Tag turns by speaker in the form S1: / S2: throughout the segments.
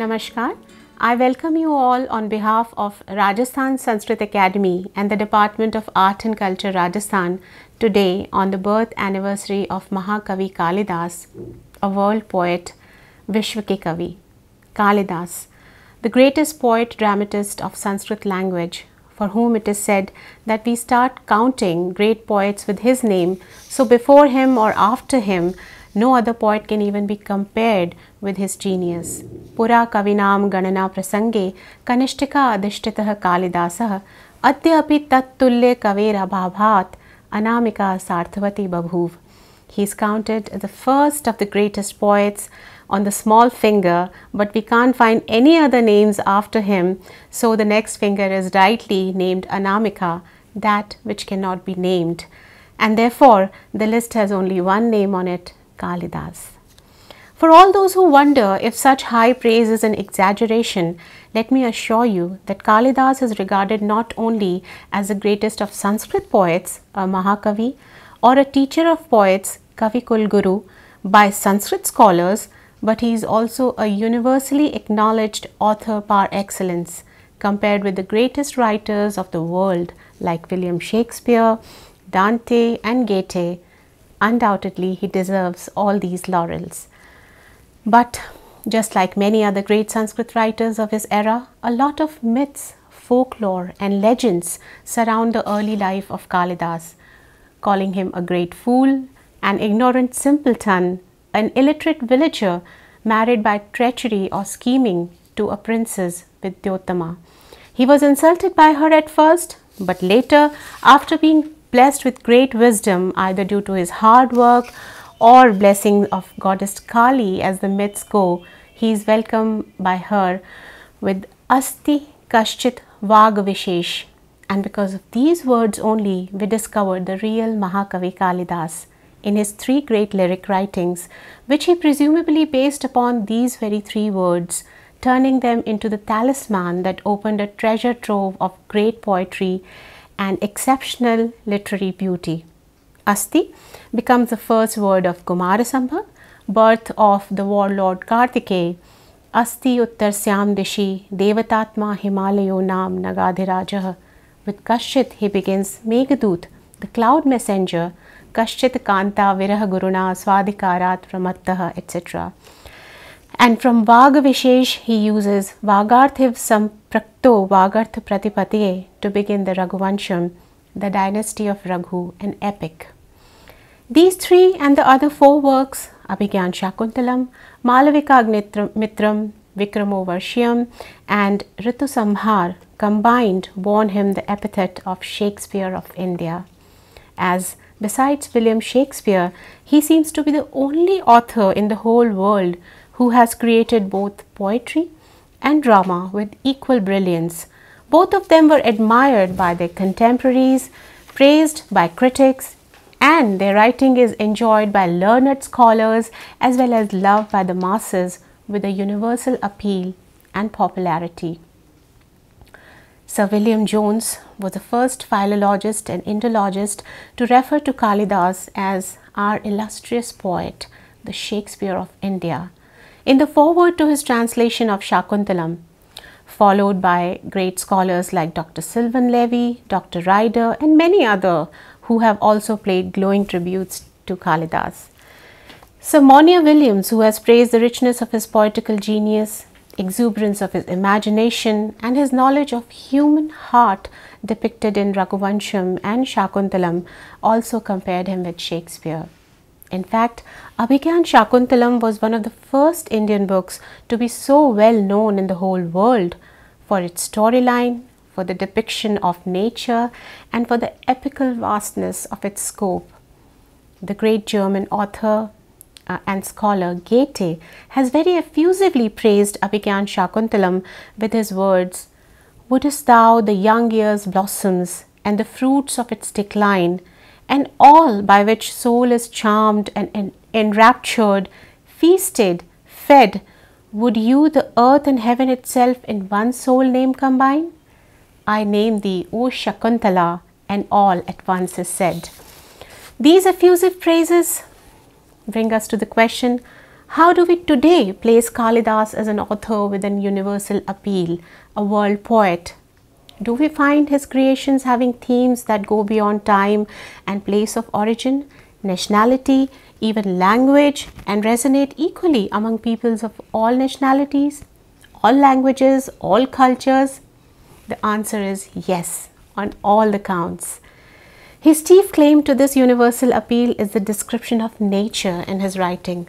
S1: Namaskar. I welcome you all on behalf of Rajasthan Sanskrit Academy and the Department of Art and Culture Rajasthan today on the birth anniversary of Mahakavi Kalidas, a world poet, Vishwa Kavi. Kalidas, the greatest poet dramatist of Sanskrit language, for whom it is said that we start counting great poets with his name, so before him or after him, no other poet can even be compared with his genius. Pura kavinam ganana prasange kanishtika adishtitah kalidasah adyapi tattulle kavirabhabhat anamika sarthvati babhuv. He is counted the first of the greatest poets on the small finger, but we can't find any other names after him, so the next finger is rightly named Anamika, that which cannot be named. And therefore, the list has only one name on it Kalidas. For all those who wonder if such high praise is an exaggeration, let me assure you that Kalidas is regarded not only as the greatest of Sanskrit poets, a Mahakavi, or a teacher of poets, Kavi Kulguru, by Sanskrit scholars, but he is also a universally acknowledged author par excellence, compared with the greatest writers of the world like William Shakespeare, Dante, and Goethe. Undoubtedly, he deserves all these laurels. But just like many other great Sanskrit writers of his era, a lot of myths, folklore, and legends surround the early life of Kalidas, calling him a great fool, an ignorant simpleton, an illiterate villager married by treachery or scheming to a princess with Vidyotama. He was insulted by her at first, but later, after being blessed with great wisdom, either due to his hard work or blessing of goddess Kali, as the myths go, he is welcomed by her with Asti Kashchit Vag Vishesh. And because of these words only, we discovered the real Mahakavi Kalidas in his three great lyric writings, which he presumably based upon these very three words, turning them into the talisman that opened a treasure trove of great poetry and exceptional literary beauty. Asti becomes the first word of Kumarasambha, birth of the warlord Kartikeya. Asti Uttarsyam Dishi Devatatma Himalayo Nam Nagadhirajah. With Kashchit he begins Meghdut, the cloud messenger, Kashchit Kanta Virah Guruna Swadhikarat Pramattah, etc. And from Vagavishesh he uses Vagarthiv Samprakto Vagarth Pratipatiye to begin the Raghuvansham, the dynasty of Raghu, an epic. These three and the other four works, Abhigyan Shakuntalam, Malavika Mitram, and Ritu Samhar combined won him the epithet of Shakespeare of India. As besides William Shakespeare, he seems to be the only author in the whole world who has created both poetry and drama with equal brilliance. Both of them were admired by their contemporaries, praised by critics, and their writing is enjoyed by learned scholars as well as loved by the masses with a universal appeal and popularity. Sir William Jones was the first philologist and Indologist to refer to Kalidas as our illustrious poet, the Shakespeare of India, in the foreword to his translation of Shakuntalam, followed by great scholars like Dr. Sylvain Lévi, Dr. Ryder, and many other who have also played glowing tributes to Kalidas. Sir Monier Williams, who has praised the richness of his poetical genius, exuberance of his imagination, and his knowledge of human heart depicted in Raghuvansham and Shakuntalam, also compared him with Shakespeare. In fact, Abhigyan Shakuntalam was one of the first Indian books to be so well known in the whole world for its storyline, for the depiction of nature, and for the epical vastness of its scope. The great German author uh, and scholar Goethe has very effusively praised Abhigyan Shakuntalam with his words Wouldst thou the young year's blossoms and the fruits of its decline, and all by which soul is charmed and en enraptured, feasted, fed, would you the earth and heaven itself in one soul name combine? I name thee, O Shakuntala, and all at once is said. These effusive praises bring us to the question How do we today place Kalidas as an author with an universal appeal, a world poet? Do we find his creations having themes that go beyond time and place of origin, nationality, even language, and resonate equally among peoples of all nationalities, all languages, all cultures? The answer is yes, on all the counts. His chief claim to this universal appeal is the description of nature in his writing.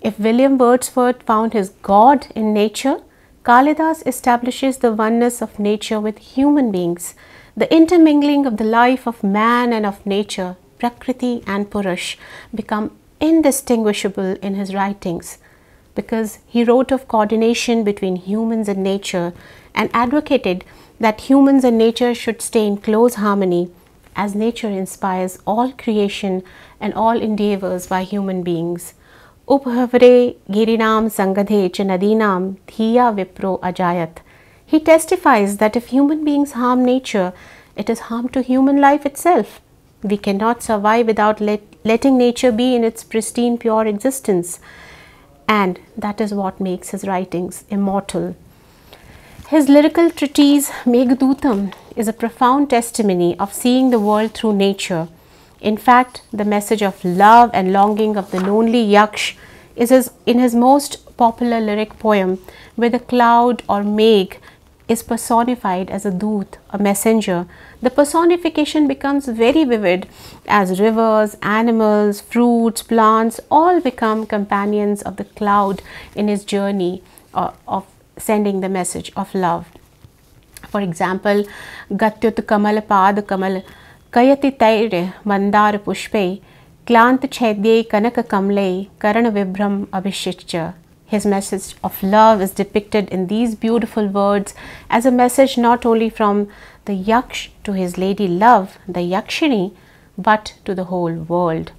S1: If William Wordsworth found his God in nature, Kalidas establishes the oneness of nature with human beings, the intermingling of the life of man and of nature, Prakriti and Purush, become indistinguishable in his writings because he wrote of coordination between humans and nature and advocated that humans and nature should stay in close harmony as nature inspires all creation and all endeavors by human beings. Uphavre girinam sangadhe ch nadinam thiya vipro ajayat. He testifies that if human beings harm nature, it is harm to human life itself. We cannot survive without let, letting nature be in its pristine, pure existence. And that is what makes his writings immortal. His lyrical treatise Meghdootam is a profound testimony of seeing the world through nature. In fact, the message of love and longing of the lonely Yaksh is his, in his most popular lyric poem, where the cloud or meg is personified as a doot, a messenger. The personification becomes very vivid as rivers, animals, fruits, plants all become companions of the cloud in his journey uh, of sending the message of love. For example, Gatyut Kamal Pad Kamal His message of love is depicted in these beautiful words as a message not only from the Yaksh to his lady love, the Yakshini, but to the whole world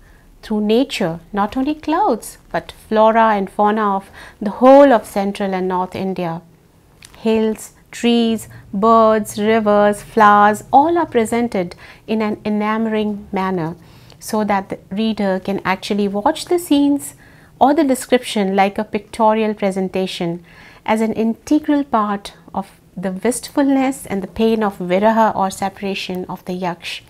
S1: through nature, not only clouds, but flora and fauna of the whole of central and north India. Hills, trees, birds, rivers, flowers, all are presented in an enamoring manner so that the reader can actually watch the scenes or the description like a pictorial presentation as an integral part of the wistfulness and the pain of viraha or separation of the yaksh.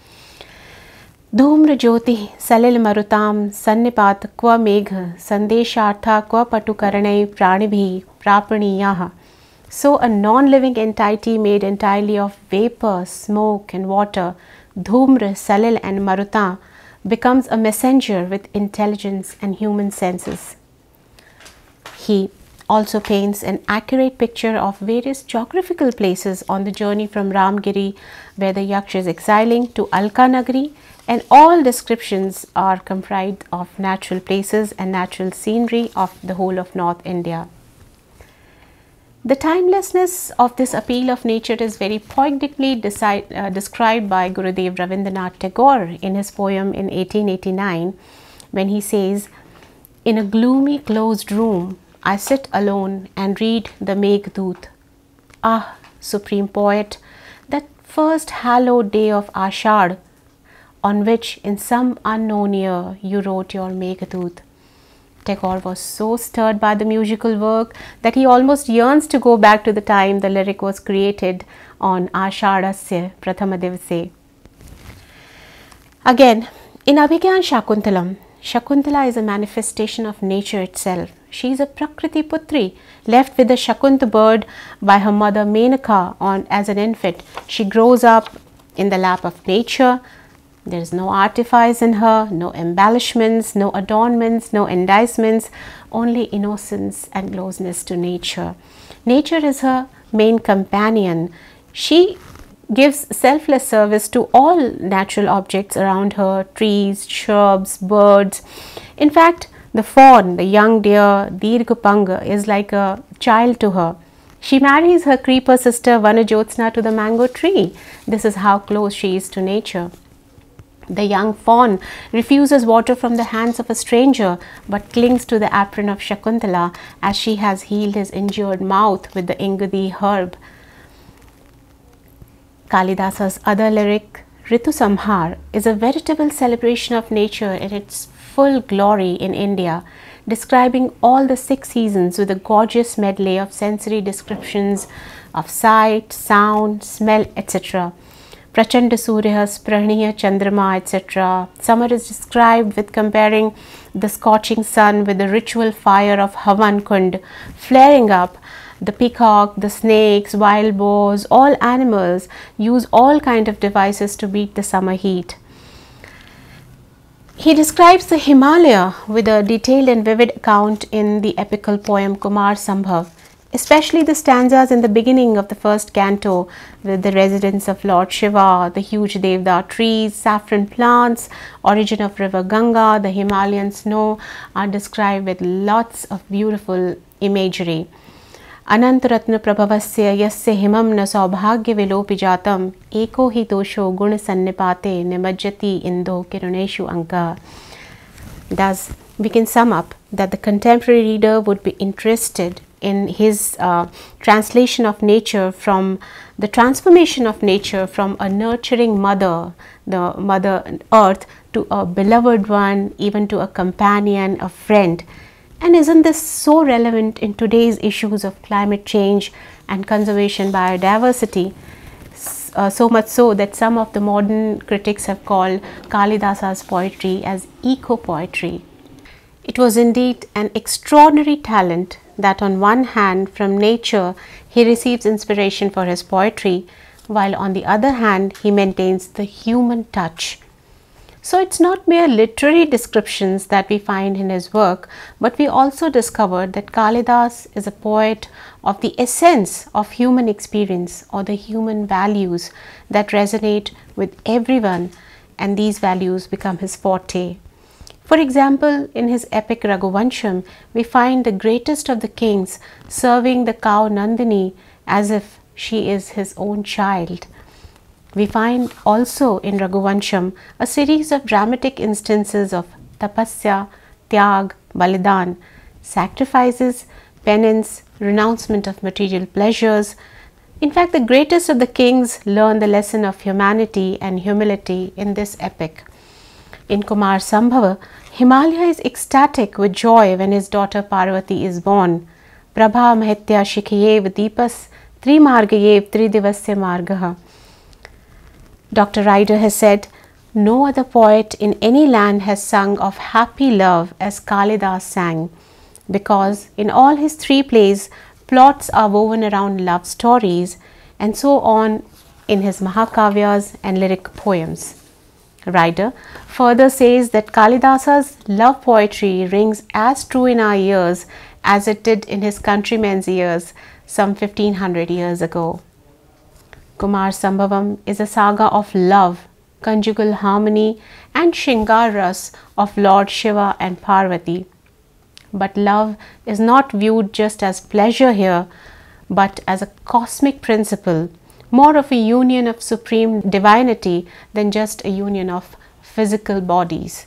S1: धूम्र ज्योति सलिल मरुताम सन्निपात क्व मेघ संदेशार्था क्व पटुकरणै प्राणिभिः प्रापणीयाः so a non-living entity made entirely of vapor, smoke and water, Dhumra, Salil and Maruta becomes a messenger with intelligence and human senses. He also paints an accurate picture of various geographical places on the journey from Ramgiri where the Yaksh is exiling to Alka Nagari and all descriptions are comprised of natural places and natural scenery of the whole of North India. The timelessness of this appeal of nature is very poignantly decide, uh, described by Gurudev Rabindranath Tagore in his poem in 1889 when he says, In a gloomy closed room, I sit alone and read the Meghdoot. Ah, supreme poet, that first hallowed day of Ashad, on which in some unknown year you wrote your Meghdoot. Tagore was so stirred by the musical work that he almost yearns to go back to the time the lyric was created on Ashadasya Prathama Again, in Abhigyan Shakuntalam, Shakuntala is a manifestation of nature itself. She is a Prakriti Putri, left with the Shakunt bird by her mother Menaka on as an infant. She grows up in the lap of nature, there is no artifice in her, no embellishments, no adornments, no enticements, only innocence and closeness to nature. Nature is her main companion. She gives selfless service to all natural objects around her trees, shrubs, birds. In fact, the fawn, the young deer, Dirghapanga, is like a child to her. She marries her creeper sister Vanajyotsna to the mango tree. This is how close she is to nature. The young fawn refuses water from the hands of a stranger but clings to the apron of Shakuntala as she has healed his injured mouth with the Ingudi herb. Kalidasa's other lyric, Ritu Samhar, is a veritable celebration of nature in its full glory in India, describing all the six seasons with a gorgeous medley of sensory descriptions of sight, sound, smell, etc. Prachanda Surya, Spraniya Chandrama, etc. Summer is described with comparing the scorching sun with the ritual fire of Havan Kund flaring up. The peacock, the snakes, wild boars, all animals use all kind of devices to beat the summer heat. He describes the Himalaya with a detailed and vivid account in the epical poem Kumar Sambhav especially the stanzas in the beginning of the first canto with the residence of Lord Shiva, the huge Devda trees, saffron plants, origin of river Ganga, the Himalayan snow are described with lots of beautiful imagery. अनंतरत्न प्रभवस्य यस्य हिमं न सौभाग्यविलोपि जातम् एको हि दोषो गुणसन्निपाते निमज्जति इन्दो किरणेषु अङ्कः Thus, we can sum up that the contemporary reader would be interested in his uh, translation of nature from the transformation of nature from a nurturing mother, the mother earth, to a beloved one, even to a companion, a friend. And isn't this so relevant in today's issues of climate change and conservation biodiversity? Uh, so much so that some of the modern critics have called Kalidasa's poetry as eco poetry. It was indeed an extraordinary talent that on one hand from nature he receives inspiration for his poetry, while on the other hand he maintains the human touch. So it's not mere literary descriptions that we find in his work, but we also discovered that Kalidas is a poet of the essence of human experience or the human values that resonate with everyone and these values become his forte. For example, in his epic Raghuvansham, we find the greatest of the kings serving the cow Nandini as if she is his own child. We find also in Raghuvansham a series of dramatic instances of tapasya, tyag, balidan, sacrifices, penance, renouncement of material pleasures. In fact, the greatest of the kings learn the lesson of humanity and humility in this epic. In Kumar Sambhava, Himalaya is ecstatic with joy when his daughter Parvati is born. Prabha Mahitya Shikhayev Deepas Trimargayev Tridivasya Margaha. Dr. Ryder has said, No other poet in any land has sung of happy love as Kalidas sang, because in all his three plays, plots are woven around love stories, and so on in his Mahakavyas and lyric poems. Ryder further says that Kalidasa's love poetry rings as true in our ears as it did in his countrymen's ears some 1500 years ago. Kumar Sambhavam is a saga of love, conjugal harmony and Shingar Ras of Lord Shiva and Parvati. But love is not viewed just as pleasure here, but as a cosmic principle more of a union of supreme divinity than just a union of physical bodies.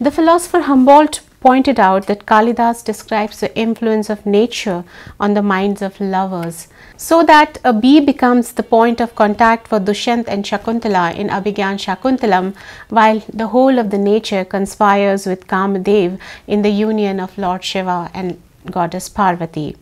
S1: The philosopher Humboldt pointed out that Kalidas describes the influence of nature on the minds of lovers, so that a bee becomes the point of contact for Dushyant and Shakuntala in Abhigyan Shakuntalam, while the whole of the nature conspires with Kamadev in the union of Lord Shiva and goddess Parvati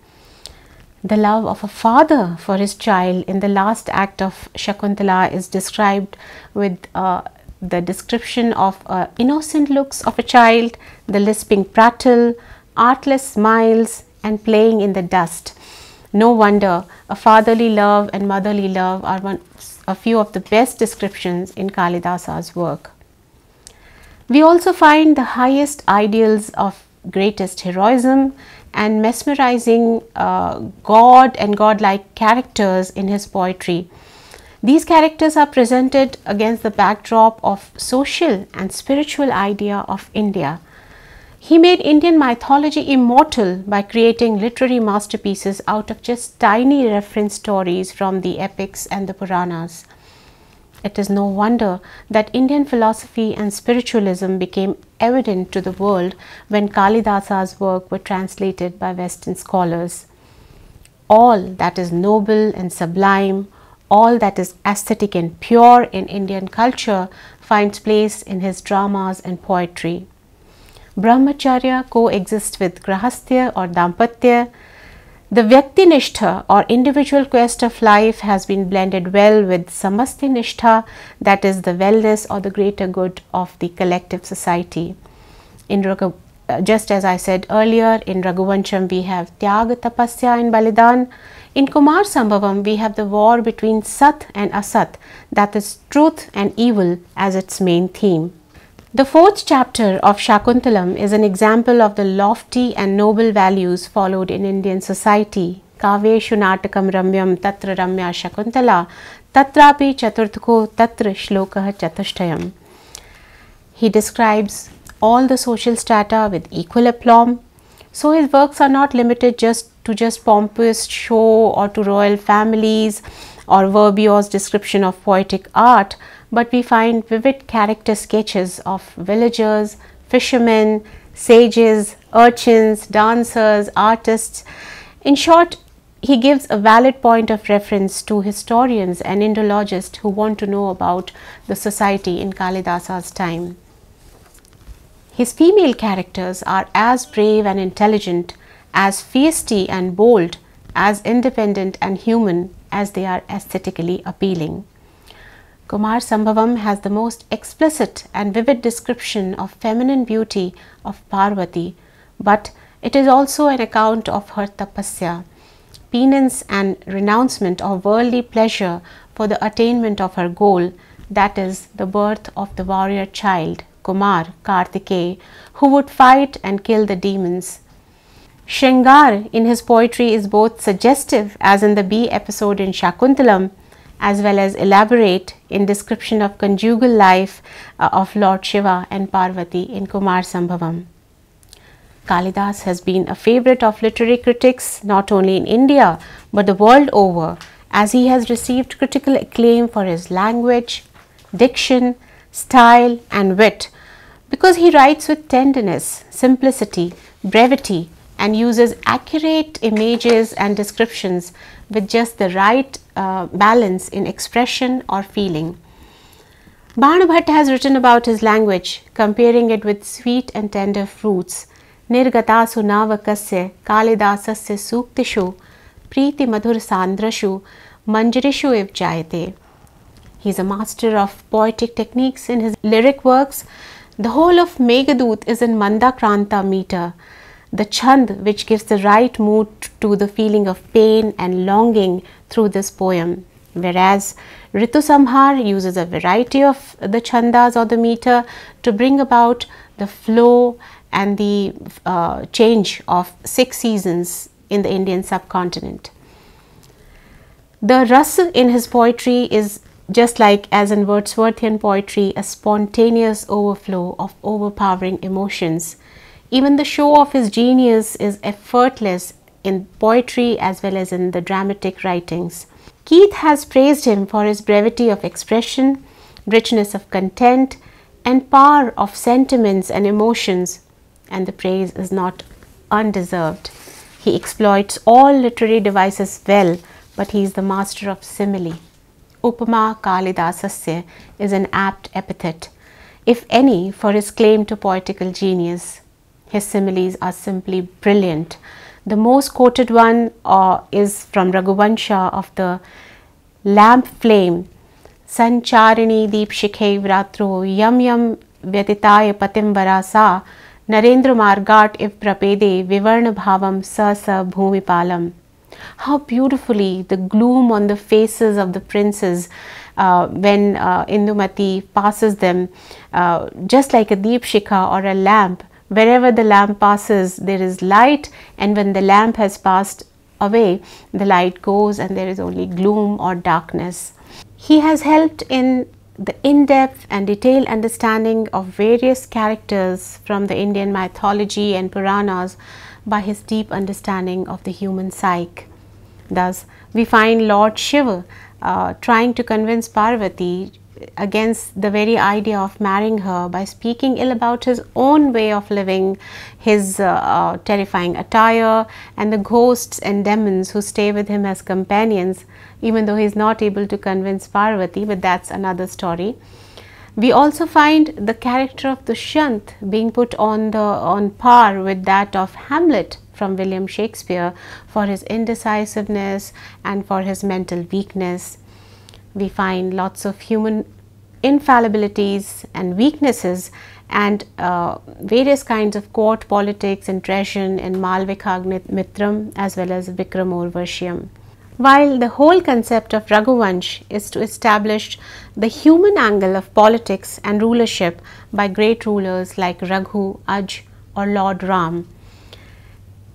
S1: the love of a father for his child in the last act of Shakuntala is described with uh, the description of uh, innocent looks of a child, the lisping prattle, artless smiles, and playing in the dust. No wonder a fatherly love and motherly love are one, a few of the best descriptions in Kalidasa's work. We also find the highest ideals of greatest heroism and mesmerizing uh, God and godlike characters in his poetry. These characters are presented against the backdrop of social and spiritual idea of India. He made Indian mythology immortal by creating literary masterpieces out of just tiny reference stories from the epics and the Puranas. It is no wonder that Indian philosophy and spiritualism became evident to the world when Kalidasa's work were translated by Western scholars. All that is noble and sublime, all that is aesthetic and pure in Indian culture finds place in his dramas and poetry. Brahmacharya coexists with Grahastya or Dampatya. The Vyaktinishtha or individual quest of life has been blended well with Samastinistha, that is the wellness or the greater good of the collective society. In Raghu, uh, just as I said earlier, in Raghuvansham we have Tyag Tapasya and Balidan. In Kumar Sambhavam we have the war between Sat and Asat, that is truth and evil as its main theme. The fourth chapter of Shakuntalam is an example of the lofty and noble values followed in Indian society. Kaveshu natakam ramyam tatra ramya Shakuntala tatrapi chaturtko tatra shlokah chatushtayam. He describes all the social strata with equal aplomb. So his works are not limited just to just pompous show or to royal families or verbose description of poetic art, but we find vivid character sketches of villagers, fishermen, sages, urchins, dancers, artists. In short, he gives a valid point of reference to historians and Indologists who want to know about the society in Kalidasa's time. His female characters are as brave and intelligent, as feisty and bold, as independent and human as they are aesthetically appealing. Kumar Sambhavam has the most explicit and vivid description of feminine beauty of Parvati, but it is also an account of her tapasya, penance and renouncement of worldly pleasure for the attainment of her goal, that is, the birth of the warrior child, Kumar Kartikeya, who would fight and kill the demons. Shingar in his poetry is both suggestive, as in the bee episode in Shakuntalam, as well as elaborate in description of conjugal life uh, of Lord Shiva and Parvati in Kumar Sambhavam. Kalidas has been a favorite of literary critics not only in India but the world over as he has received critical acclaim for his language, diction, style and wit because he writes with tenderness, simplicity, brevity and uses accurate images and descriptions with just the right uh, balance in expression or feeling. Bhanabhatta has written about his language, comparing it with sweet and tender fruits. Nirgatasu navakasya kalidasasya suktishu priti madhur sandrashu manjarishu iv jayate. He is a master of poetic techniques in his lyric works. The whole of Meghadoot is in Mandakranta meter the chand which gives the right mood to the feeling of pain and longing through this poem. Whereas Ritu Samhar uses a variety of the chandas or the meter to bring about the flow and the uh, change of six seasons in the Indian subcontinent. The rasa in his poetry is just like as in Wordsworthian poetry, a spontaneous overflow of overpowering emotions even the show of his genius is effortless in poetry as well as in the dramatic writings. Keith has praised him for his brevity of expression, richness of content, and power of sentiments and emotions, and the praise is not undeserved. He exploits all literary devices well, but he is the master of simile. Upama Kalidasasya is an apt epithet, if any, for his claim to poetical genius. His similes are simply brilliant. The most quoted one uh, is from Raghuvansha of the lamp flame. Sancharini deep shikhe vratro yam yam vyatitaya patim varasa Narendra Margat if prapede vivarna bhavam sa sa bhumipalam. How beautifully the gloom on the faces of the princes uh, when uh, Indumati passes them, uh, just like a deep shikha or a lamp, wherever the lamp passes there is light and when the lamp has passed away the light goes and there is only gloom or darkness. He has helped in the in-depth and detailed understanding of various characters from the Indian mythology and Puranas by his deep understanding of the human psyche. Thus, we find Lord Shiva uh, trying to convince Parvati against the very idea of marrying her by speaking ill about his own way of living, his uh, uh, terrifying attire, and the ghosts and demons who stay with him as companions, even though he is not able to convince Parvati, but that's another story. We also find the character of Dushyant being put on the on par with that of Hamlet from William Shakespeare for his indecisiveness and for his mental weakness. We find lots of human infallibilities and weaknesses and uh, various kinds of court politics and treason in Malavikagnimitram as well as Vikramorvashiyam. While the whole concept of Raghuvansh is to establish the human angle of politics and rulership by great rulers like Raghu, Aj or Lord Ram.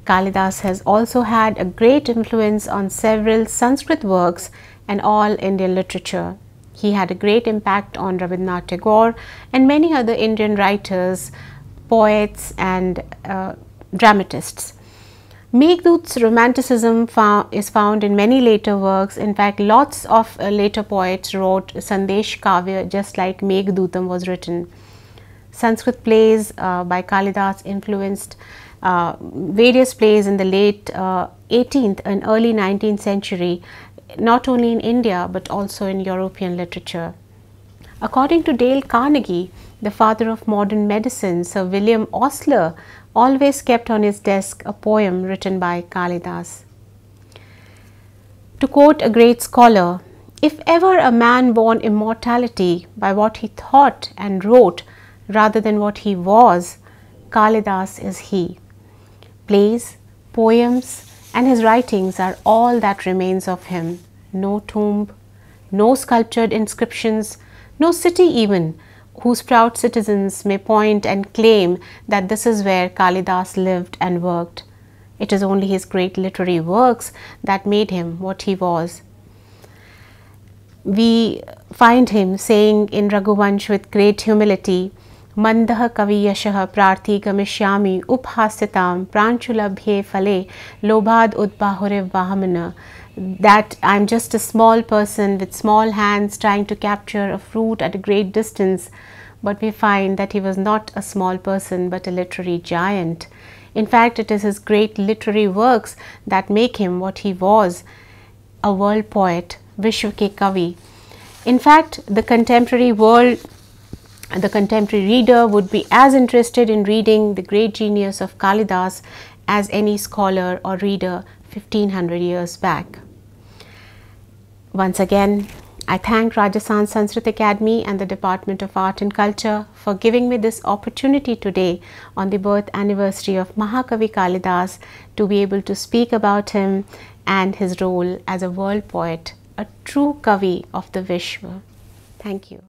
S1: Kalidas has also had a great influence on several Sanskrit works and all Indian literature. He had a great impact on Rabindranath Tagore and many other Indian writers, poets and uh, dramatists. Meghdut's romanticism found, is found in many later works. In fact, lots of uh, later poets wrote Sandesh Kavya just like Meghdutam was written. Sanskrit plays uh, by Kalidas influenced uh, various plays in the late 18th uh, and early 19th century not only in India but also in European literature. According to Dale Carnegie, the father of modern medicine, Sir William Osler, always kept on his desk a poem written by Kalidas. To quote a great scholar, if ever a man won immortality by what he thought and wrote rather than what he was, Kalidas is he. Plays, poems, and his writings are all that remains of him. No tomb, no sculptured inscriptions, no city even, whose proud citizens may point and claim that this is where Kalidas lived and worked. It is only his great literary works that made him what he was. We find him saying in Raghuvansh with great humility, मंदः कवियशः प्रार्थी गमिष्यामि उपहास्यतां प्रांशुलभ्ये फले lobhad udbahurev that I'm just a small person with small hands trying to capture a fruit at a great distance. But we find that he was not a small person but a literary giant. In fact, it is his great literary works that make him what he was a world poet, Vishwa ke Kavi. In fact, the contemporary world the contemporary reader would be as interested in reading the great genius of Kalidas as any scholar or reader 1500 years back. Once again, I thank Rajasthan Sanskrit Academy and the Department of Art and Culture for giving me this opportunity today on the birth anniversary of Mahakavi Kalidas to be able to speak about him and his role as a world poet, a true Kavi of the Vishwa. Thank you.